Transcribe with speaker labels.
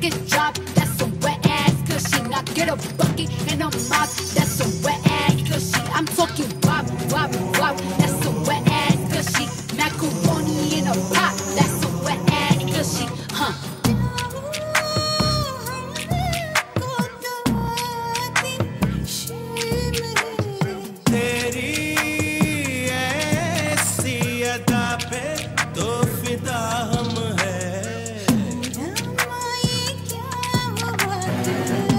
Speaker 1: chicken chop. That's some wet ass cushion. I get a bucket and a mop. That's some wet ass cushion. I'm talking WAP, WAP, WAP. That's some wet ass cushion. Macaroni in a pot. That's some wet ass cushion. Huh.
Speaker 2: तेरी ऐसी अदा पे तो फिदा Thank you.